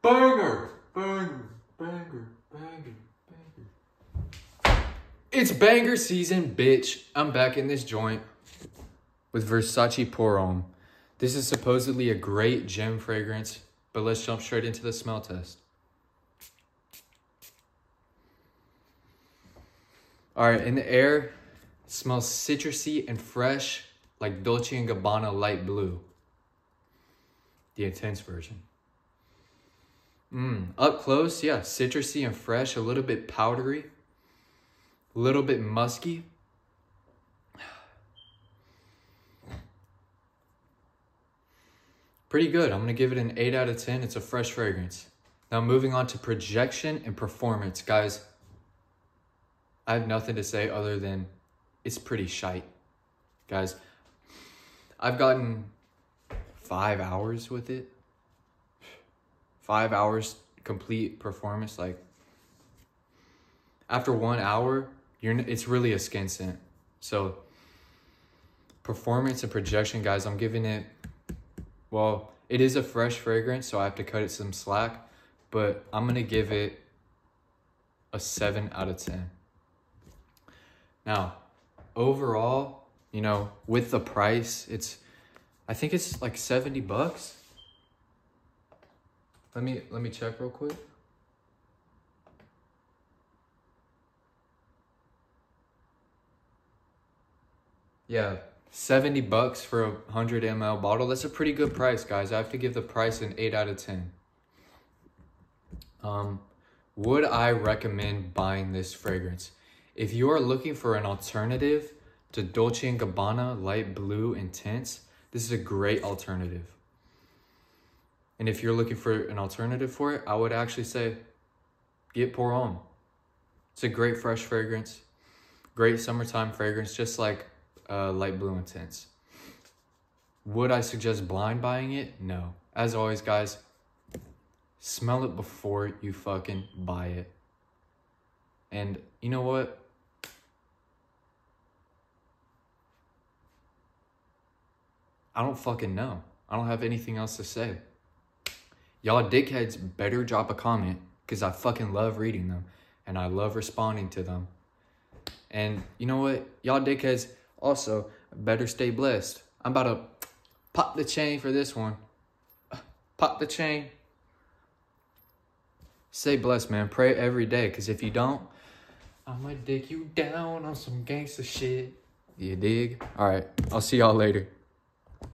Banger! Banger! Banger! Banger! Banger. It's banger season, bitch. I'm back in this joint with Versace Pour Homme. This is supposedly a great gym fragrance, but let's jump straight into the smell test. All right, in the air, smells citrusy and fresh like Dolce & Gabbana light blue. The intense version. Mm, up close, yeah, citrusy and fresh, a little bit powdery, a little bit musky. Pretty good. I'm going to give it an 8 out of 10. It's a fresh fragrance. Now, moving on to projection and performance. Guys, I have nothing to say other than it's pretty shite. Guys, I've gotten five hours with it. Five hours complete performance. Like, after one hour, you're it's really a skin scent. So, performance and projection, guys, I'm giving it well, it is a fresh fragrance, so I have to cut it some slack, but I'm going to give it a 7 out of 10. Now, overall, you know, with the price, it's I think it's like 70 bucks. Let me let me check real quick. Yeah, 70 bucks for a 100 ml bottle. That's a pretty good price, guys. I have to give the price an 8 out of 10. Um, would I recommend buying this fragrance? If you are looking for an alternative to Dolce & Gabbana Light Blue Intense, this is a great alternative. And if you're looking for an alternative for it, I would actually say get Pour Homme. It's a great fresh fragrance, great summertime fragrance, just like uh, light blue intense. Would I suggest blind buying it? No. As always, guys, smell it before you fucking buy it. And you know what? I don't fucking know. I don't have anything else to say. Y'all dickheads better drop a comment because I fucking love reading them and I love responding to them. And you know what? Y'all dickheads, also, better stay blessed. I'm about to pop the chain for this one. Pop the chain. Stay blessed, man. Pray every day, because if you don't, I'm to dig you down on some gangster shit. You dig? All right. I'll see y'all later.